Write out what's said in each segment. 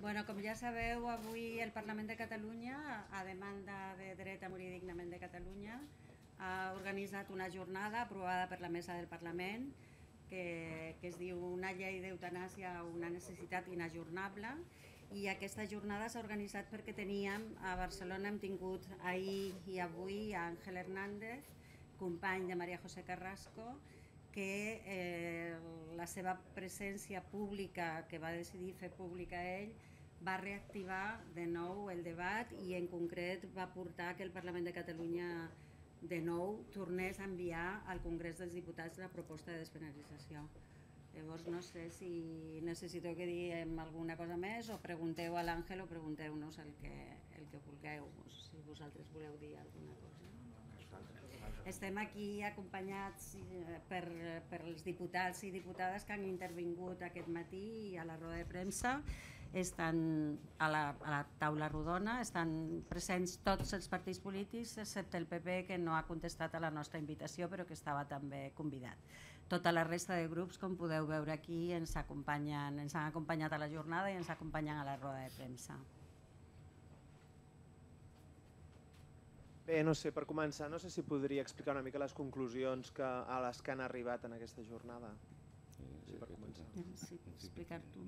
Bueno, com ja sabeu, avui el Parlament de Catalunya, a demanda de Dret a Morir Dignament de Catalunya, ha organitzat una jornada aprovada per la Mesa del Parlament que, que es diu una llei d'eutanàsia una necessitat inajornable i aquesta jornada s'ha organitzat perquè teníem a Barcelona hem tingut ahir i avui a Àngel Hernández, company de Maria José Carrasco, que eh, la seva presència pública, que va decidir fer pública ell, va reactivar de nou el debat i en concret va portar que el Parlament de Catalunya de nou tornés a enviar al Congrés dels Diputats la proposta de despenalització. Llavors no sé si necessiteu que diguem alguna cosa més o pregunteu a l'Àngel o pregunteu-nos el, que, el que vulgueu, si vosaltres voleu dir alguna cosa. Estem aquí acompanyats eh, per, per els diputats i diputades que han intervingut aquest matí a la roda de premsa. Estan a la, a la taula rodona, estan presents tots els partits polítics, excepte el PP, que no ha contestat a la nostra invitació, però que estava també convidat. Tota la resta de grups, com podeu veure aquí, ens, acompanyen, ens han acompanyat a la jornada i ens acompanyen a la roda de premsa. Bé, no sé, per començar, no sé si podria explicar una mica les conclusions que, a les que han arribat en aquesta jornada. Sí, per començar. Sí, explicar tú.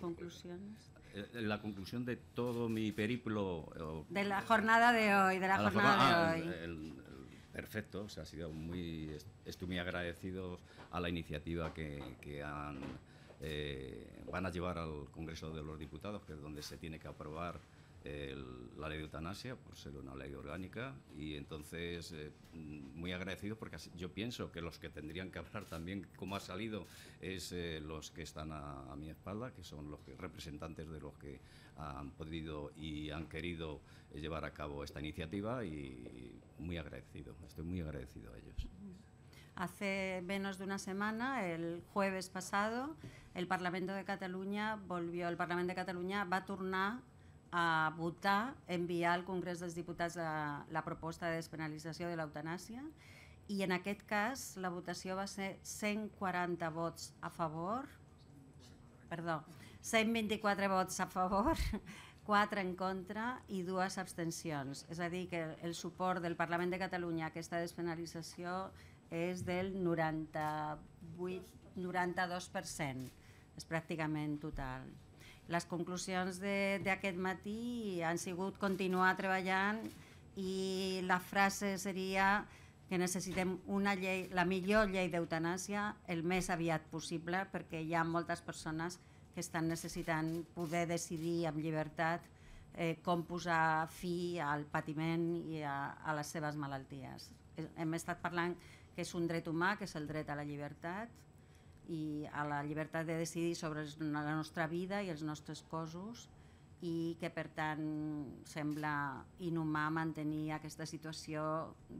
Conclusiones. Eh, La conclusión de todo mi periplo... eh, De la jornada de hoy, de la jornada jornada- de ah, hoy. el- el- perfecto, o sea, ha sido muy, est- estoy muy agradecido a la iniciativa que, que han, eh, van a llevar al Congreso de los Diputados, que es donde se tiene que aprobar el- la ley de eutanasia, por ser una ley orgánica, y entonces eh, muy agradecido porque yo pienso que los que tendrían que hablar también, como ha salido, es eh, los que están a, a mi espalda, que son los que- representantes de los que han podido y han querido eh, llevar a cabo esta iniciativa y muy agradecido, estoy muy agradecido a ellos. Hace menos de una semana, el jueves pasado, el Parlamento de Catalunya volvió, el Parlament de Catalunya va tornar a votar, enviar al Congrés dels Diputats la, la proposta de despenalització de l'eutanàsia i en aquest cas la votació va ser 140 vots a favor, perdó, 124 vots a favor, 4 en contra i dues abstencions. És a dir, que el suport del Parlament de Catalunya a aquesta despenalització és del 98, 92%, és pràcticament total. Les conclusions d'aquest matí han sigut continuar treballant i la frase seria que necessitem una llei, la millor llei d'eutanàsia el més aviat possible perquè hi ha moltes persones que estan necessitant poder decidir amb llibertat eh, com posar fi al patiment i a, a les seves malalties. Eh, Hem estat parlant que és un dret humà, que és el dret a la llibertat i a la llibertat de decidir sobre la nostra vida i els nostres cossos i que per tant sembla inhumà mantenir aquesta situació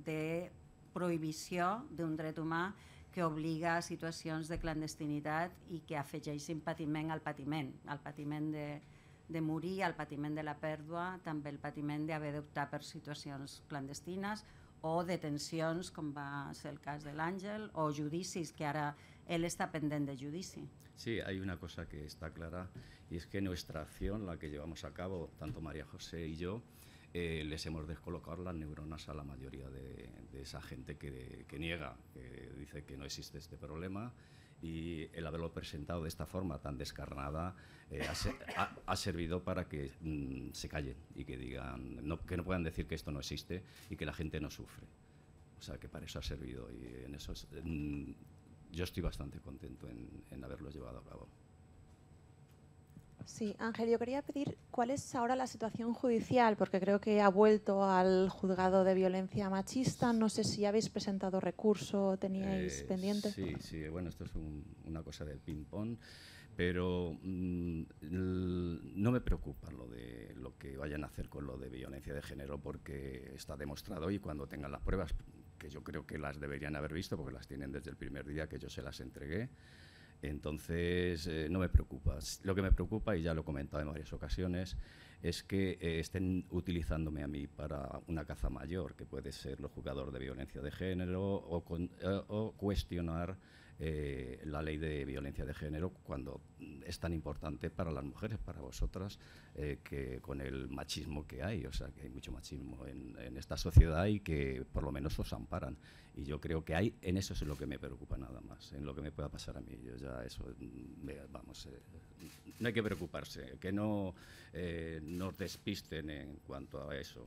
de prohibició d'un dret humà que obliga a situacions de clandestinitat i que afegeixin patiment al patiment, al patiment de, de morir, al patiment de la pèrdua, també el patiment d'haver d'optar per situacions clandestines o detencions, com va ser el cas de l'Àngel, o judicis, que ara ell està pendent de judici. Sí, hay una cosa que está clara y es que nuestra acción, la que llevamos a cabo, tanto María José y yo, eh, les hemos descolocado las neuronas a la mayoría de, esa gente que, niega, que dice que no existe este problema y el haberlo presentado de esta forma tan descarnada eh, ha servido para que mm, se callen y que digan no, que no puedan decir que esto no existe y que la gente no sufre. O sea que para eso ha servido y en eso es- mm, yo estoy bastante contento en, en haberlo llevado a cabo. Sí, Ángel, yo quería pedir cuál es ahora la situación judicial, porque creo que ha vuelto al juzgado de violencia machista. No sé si habéis presentado recurso, teníais Eh, pendiente. Sí, sí, bueno, esto es un- una cosa del ping-pong, pero mm, no me preocupa lo de lo que vayan a hacer con lo de violencia de género, porque está demostrado y cuando tengan las pruebas, que yo creo que las deberían haber visto, porque las tienen desde el primer día que yo se las entregué, entonces, eh, no me preocupa. Lo que me preocupa, y ya lo he comentado en varias ocasiones, es que eh, estén utilizándome a mí para una caza mayor, que puede ser los jugadores de violencia de género, o, con- eh, o cuestionar eh, la ley de violencia de género cuando es tan importante para las mujeres, para vosotras, eh, que con el machismo que hay, o sea, que hay mucho machismo en, esta sociedad y que por lo menos os amparan. Y yo creo que hay, en eso es lo que me preocupa nada más, en lo que me pueda pasar a mí. Yo ya eso, vamos, eh, no hay que preocuparse, que no nos despisten en cuanto a eso.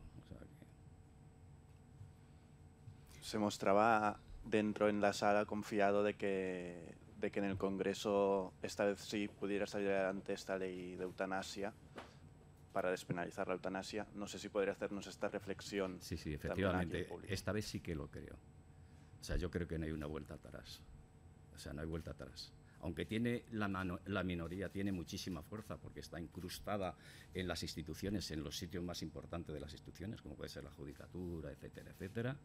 Se mostraba dentro en la sala confiado de que, de que en el Congreso esta vez sí pudiera salir adelante esta ley de eutanasia para despenalizar la eutanasia. No sé si podría hacernos esta reflexión. Sí, sí, efectivamente. Esta vez sí que lo creo. O sea, yo creo que no hay una vuelta atrás. O sea, no hay vuelta atrás. Aunque tiene la, la minoría tiene muchísima fuerza porque está incrustada en las instituciones, en los sitios más importantes de las instituciones, como puede ser la judicatura, etcétera, etcétera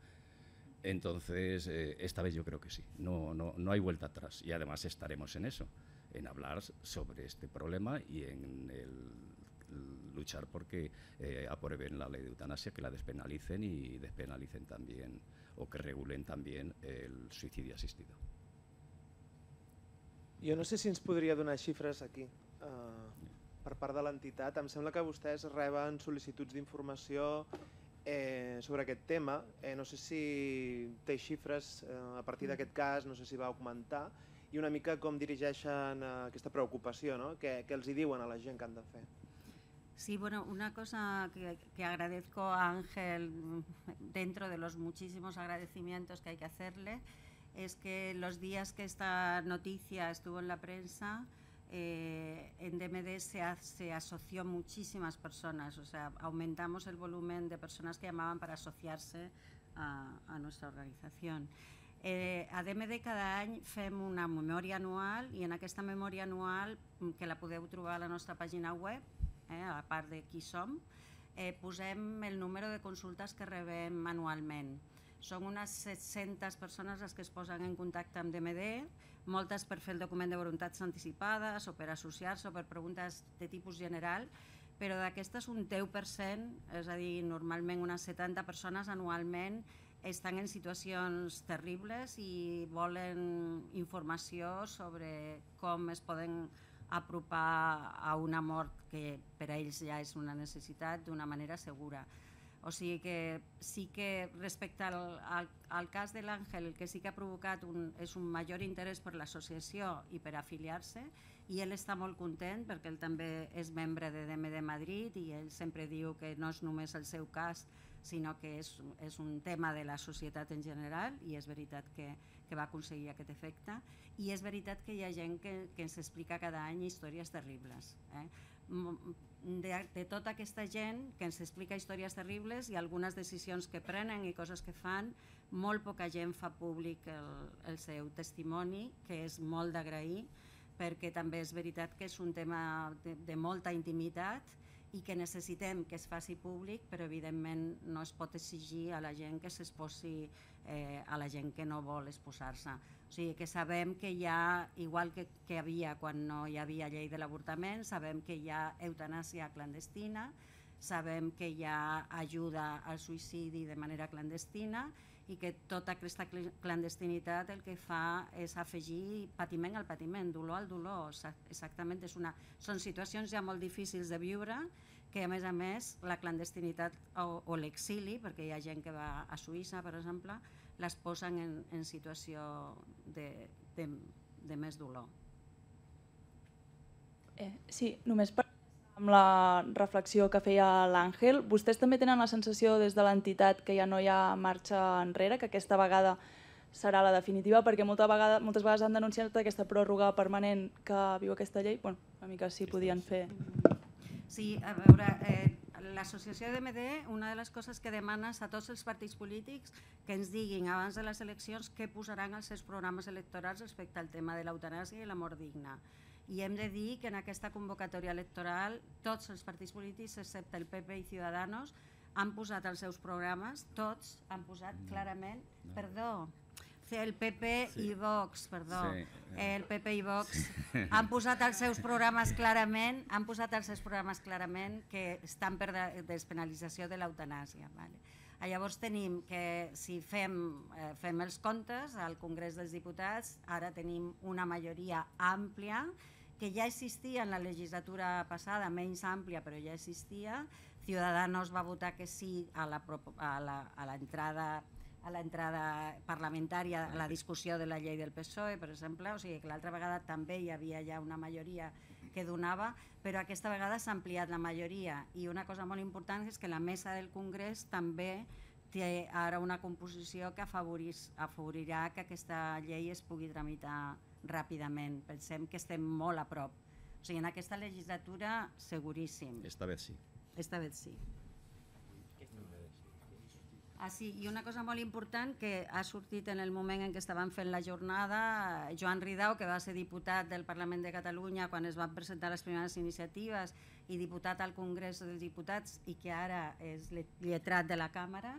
entonces, eh, esta vez yo creo que sí, no, no, no hay vuelta atrás y además estaremos en eso, en hablar sobre este problema y en luchar porque eh, aprueben la ley de eutanasia, que la despenalicen y despenalicen también o que regulen también el suicidio asistido. Jo no sé si ens podria donar xifres aquí uh, per part de l'entitat. Em sembla que vostès reben sol·licituds d'informació eh, sobre aquest tema. Eh, no sé si té xifres eh, a partir d'aquest cas, no sé si va augmentar, i una mica com dirigeixen eh, aquesta preocupació, ¿no? què, què els hi diuen a la gent que han de fer. Sí, bueno, una cosa que, que, agradezco a Ángel dentro de los muchísimos agradecimientos que hay que hacerle es que los días que esta noticia estuvo en la prensa, eh, en DMD se, se, asoció muchísimas personas, o sea, aumentamos el volumen de personas que llamaban para asociarse a, a nuestra organización. Eh, a DMD cada any fem una memòria anual i en aquesta memòria anual, mm, que la podeu trobar a la nostra pàgina web, eh, a part de qui som, eh, posem el número de consultes que rebem anualment. Són unes 700 persones les que es posen en contacte amb DMD, moltes per fer el document de voluntats anticipades o per associar-se o per preguntes de tipus general, però d'aquestes un 10%, és a dir, normalment unes 70 persones anualment estan en situacions terribles i volen informació sobre com es poden apropar a una mort que per a ells ja és una necessitat d'una manera segura. O sigui que sí que respecte al, al, al cas de l'Àngel, el que sí que ha provocat un, és un major interès per l'associació i per afiliar-se i ell està molt content perquè ell també és membre de DMD Madrid i ell sempre diu que no és només el seu cas sinó que és, és un tema de la societat en general i és veritat que, que va aconseguir aquest efecte i és veritat que hi ha gent que, que ens explica cada any històries terribles. Eh? de, de tota aquesta gent que ens explica històries terribles i algunes decisions que prenen i coses que fan, molt poca gent fa públic el, el seu testimoni, que és molt d'agrair, perquè també és veritat que és un tema de, de molta intimitat i que necessitem que es faci públic, però evidentment no es pot exigir a la gent que s'exposi eh, a la gent que no vol exposar-se. O sigui que sabem que hi ha, igual que, que havia quan no hi havia llei de l'avortament, sabem que hi ha eutanàsia clandestina, sabem que hi ha ajuda al suïcidi de manera clandestina i que tota aquesta clandestinitat el que fa és afegir patiment al patiment, dolor al dolor. Exactament, és una, són situacions ja molt difícils de viure que a més a més la clandestinitat o, o l'exili, perquè hi ha gent que va a Suïssa, per exemple, les posen en, en situació de, de, de més dolor. Eh, sí, només per amb la reflexió que feia l'Àngel, vostès també tenen la sensació des de l'entitat que ja no hi ha marxa enrere, que aquesta vegada serà la definitiva, perquè molta vegada, moltes vegades han denunciat aquesta pròrroga permanent que viu aquesta llei. Bueno, una mica si podien fer... Sí, a veure, eh, l'associació de MD, una de les coses que demanes a tots els partits polítics que ens diguin abans de les eleccions què posaran als seus programes electorals respecte al tema de l'eutanàsia i la mort digna. I hem de dir que en aquesta convocatòria electoral tots els partits polítics, excepte el PP i Ciudadanos, han posat els seus programes, tots han posat clarament, perdó, el PP sí. i Vox, perdó, sí. el PP i Vox sí. han posat els seus programes clarament, han posat els seus programes clarament que estan per despenalització de l'eutanàsia. Vale? Llavors tenim que si fem, eh, fem els comptes al Congrés dels Diputats, ara tenim una majoria àmplia que ja existia en la legislatura passada, menys àmplia, però ja existia. Ciudadanos va votar que sí a la, a la, a l'entrada a l'entrada parlamentària, a la discussió de la llei del PSOE, per exemple, o sigui que l'altra vegada també hi havia ja una majoria que donava, però aquesta vegada s'ha ampliat la majoria i una cosa molt important és que la mesa del Congrés també té ara una composició que afavorís, afavorirà que aquesta llei es pugui tramitar ràpidament. Pensem que estem molt a prop. O sigui, en aquesta legislatura, seguríssim. Esta vez sí. Esta vez sí. Ah, sí, i una cosa molt important que ha sortit en el moment en què estaven fent la jornada, Joan Ridau, que va ser diputat del Parlament de Catalunya quan es van presentar les primeres iniciatives i diputat al Congrés dels Diputats i que ara és lletrat de la Càmera,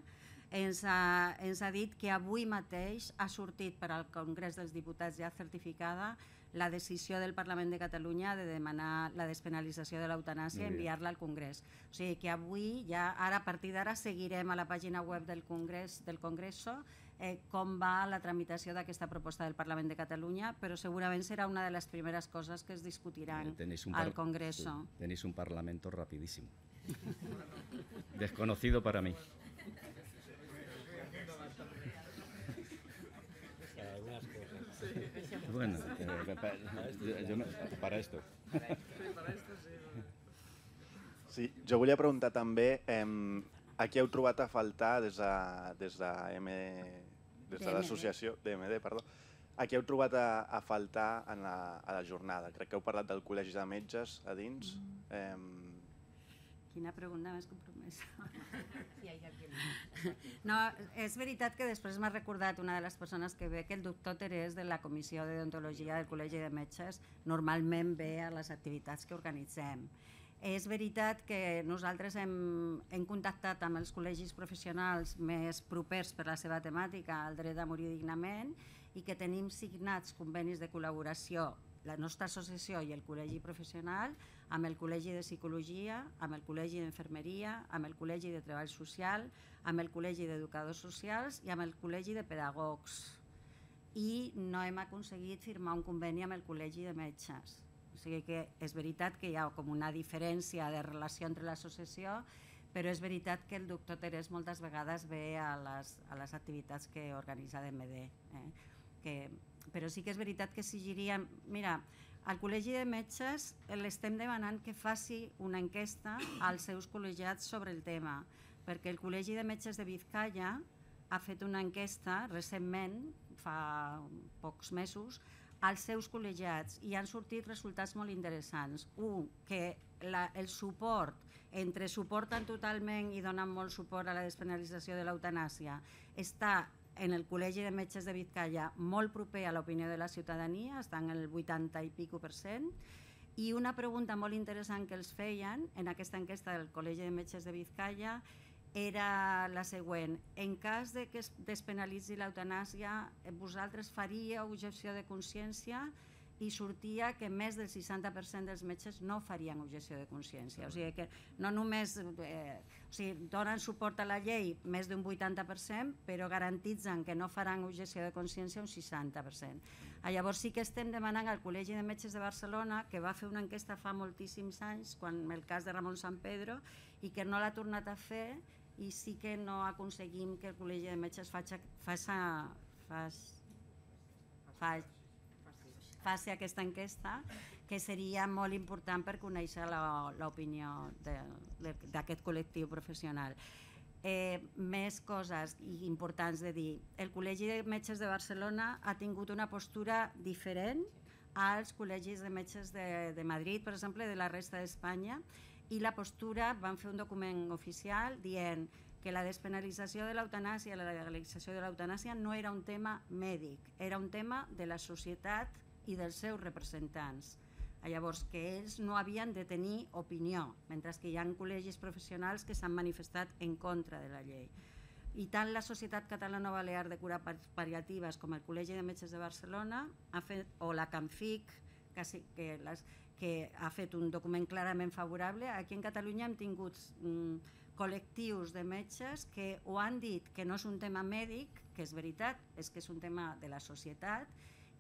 ens ha, ens ha dit que avui mateix ha sortit per al Congrés dels Diputats ja certificada la decisió del Parlament de Catalunya de demanar la despenalització de l'eutanàsia i enviar-la al Congrés. O sigui que avui, ja ara a partir d'ara, seguirem a la pàgina web del Congrés del Congreso eh, com va la tramitació d'aquesta proposta del Parlament de Catalunya, però segurament serà una de les primeres coses que es discutiran Eh, al Congreso. sí, tenéis un parlamento rapidísimo. Desconocido para mí. Bueno, eh, pa- yo- yo me- para esto. Sí, jo volia preguntar també eh, a qui heu trobat a faltar des de, des de, M, des de l'associació DMD, perdó, a qui heu trobat a, a faltar en la, a la jornada. Crec que heu parlat del Col·legi de Metges a dins. Eh, Quina pregunta més compromesa. No, és veritat que després m'ha recordat una de les persones que ve que el doctor Terés de la Comissió de Deontologia del Col·legi de Metges normalment ve a les activitats que organitzem. És veritat que nosaltres hem, hem contactat amb els col·legis professionals més propers per la seva temàtica, el dret a morir dignament, i que tenim signats convenis de col·laboració la nostra associació i el col·legi professional amb el Col·legi de Psicologia, amb el Col·legi d'Enfermeria, amb el Col·legi de Treball Social, amb el Col·legi d'Educadors Socials i amb el Col·legi de Pedagogs. I no hem aconseguit firmar un conveni amb el Col·legi de Metges. O sigui que és veritat que hi ha com una diferència de relació entre l'associació, però és veritat que el doctor Terés moltes vegades ve a les, a les activitats que organitza DMD. Eh? Que, però sí que és veritat que exigiríem... Mira, al Col·legi de Metges l'estem demanant que faci una enquesta als seus col·legiats sobre el tema, perquè el Col·legi de Metges de Vizcaya ha fet una enquesta recentment, fa pocs mesos, als seus col·legiats i han sortit resultats molt interessants. Un, que la, el suport entre suporten totalment i donen molt suport a la despenalització de l'eutanàsia està en el Col·legi de Metges de Vizcaya molt proper a l'opinió de la ciutadania, està en el 80 i pico per cent, i una pregunta molt interessant que els feien en aquesta enquesta del Col·legi de Metges de Vizcaya era la següent. En cas de que es despenalitzi l'eutanàsia, eh, vosaltres faríeu objecció de consciència i sortia que més del 60% dels metges no farien objecció de consciència. O sigui que no només eh, o sigui, donen suport a la llei més d'un 80%, però garantitzen que no faran objecció de consciència un 60%. Ah, Llavors sí que estem demanant al Col·legi de Metges de Barcelona, que va fer una enquesta fa moltíssims anys, quan el cas de Ramon San Pedro, i que no l'ha tornat a fer, i sí que no aconseguim que el Col·legi de Metges faci, faça, faci, faci, faci aquesta enquesta, que seria molt important per conèixer l'opinió d'aquest col·lectiu professional. Eh, més coses importants de dir. El Col·legi de Metges de Barcelona ha tingut una postura diferent als col·legis de metges de, de Madrid, per exemple, de la resta d'Espanya, i la postura, van fer un document oficial dient que la despenalització de l'eutanàsia, la legalització de l'eutanàsia no era un tema mèdic, era un tema de la societat i dels seus representants. Llavors, que ells no havien de tenir opinió, mentre que hi ha col·legis professionals que s'han manifestat en contra de la llei. I tant la Societat Catalana Balear de Cura Par- Paliatives com el Col·legi de Metges de Barcelona ha fet, o la CANFIC, que, que, les, que ha fet un document clarament favorable, aquí en Catalunya hem tingut mm, col·lectius de metges que ho han dit que no és un tema mèdic, que és veritat, és que és un tema de la societat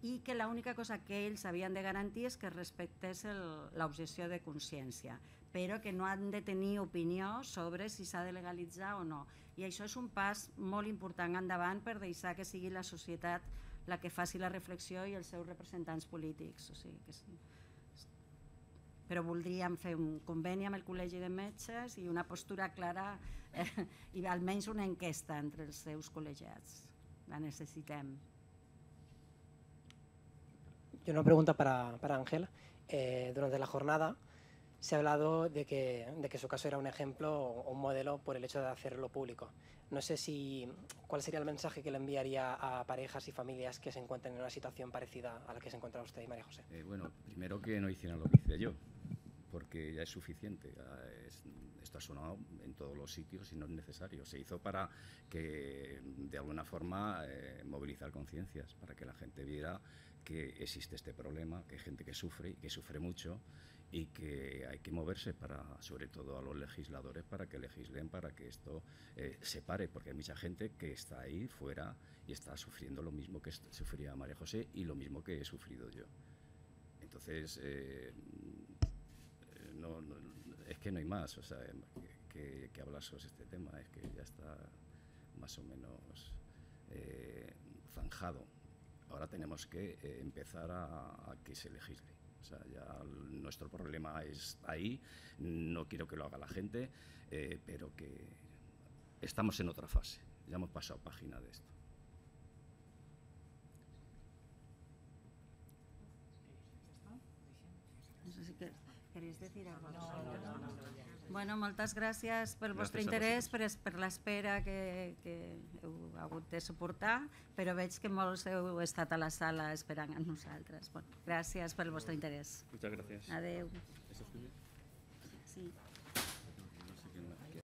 i que l'única cosa que ells havien de garantir és que es respectés l'objecció de consciència, però que no han de tenir opinió sobre si s'ha de legalitzar o no. I això és un pas molt important endavant per deixar que sigui la societat la que faci la reflexió i els seus representants polítics. O sigui, que sí. Però voldríem fer un conveni amb el Col·legi de Metges i una postura clara eh, i almenys una enquesta entre els seus col·legiats. La necessitem. Yo una pregunta para, para Ángel. Eh, durante la jornada se ha hablado de que, de que su caso era un ejemplo o un modelo por el hecho de hacerlo público. No sé si cuál sería el mensaje que le enviaría a parejas y familias que se encuentren en una situación parecida a la que se encuentra usted y María José. Eh, bueno, primero que no hicieran lo que hice yo, porque ya es suficiente. esto ha sonado en todos los sitios y no es necesario. Se hizo para que, de alguna forma, eh, movilizar conciencias, para que la gente viera que existe este problema, que hay gente que sufre y que sufre mucho y que hay que moverse para, sobre todo a los legisladores, para que legislen, para que esto eh, se pare, porque hay mucha gente que está ahí fuera y está sufriendo lo mismo que sufría María José y lo mismo que he sufrido yo. Entonces, eh, no, es que no hay más, o sea, que, que- que hablar sobre este tema, es que ya está más o menos eh, zanjado. Ahora tenemos que eh, empezar a, a que se legisle. O sea, ya nuestro problema es ahí, no quiero que lo haga la gente, eh, pero que estamos en otra fase, ya hemos pasado página de esto. No sé si que, queréis decir algo. Bueno, moltes gràcies pel vostre Gràcies a interès, per, per l'espera que, que heu hagut de suportar, però veig que molts heu estat a la sala esperant a nosaltres. Bueno, gràcies pel vostre interès. Muchas gracias. Adeu. Sí.